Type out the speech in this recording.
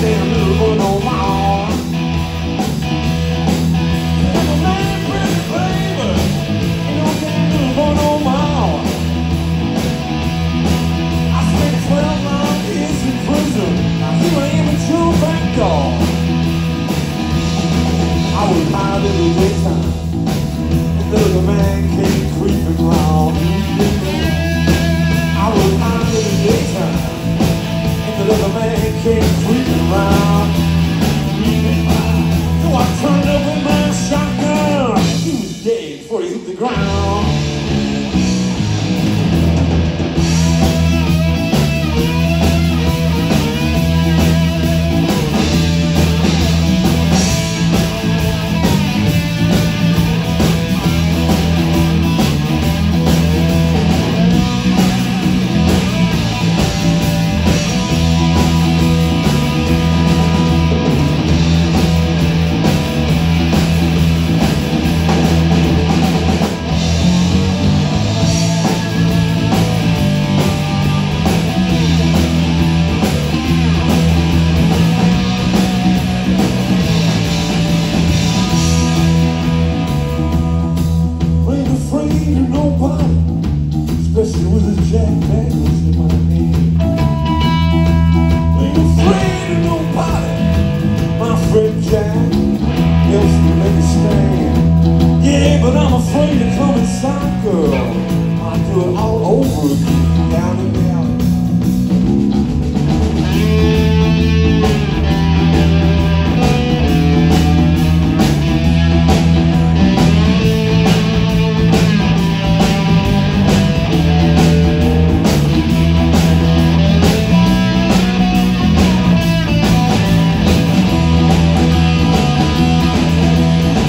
say I'm moving on my came creeping around. So I turned over my shotgun. He was dead before he hit the ground. need nobody, especially with a Ain't afraid of nobody, my friend Jack used to make a stand. Yeah, but I'm afraid to come inside, girl. I do it all.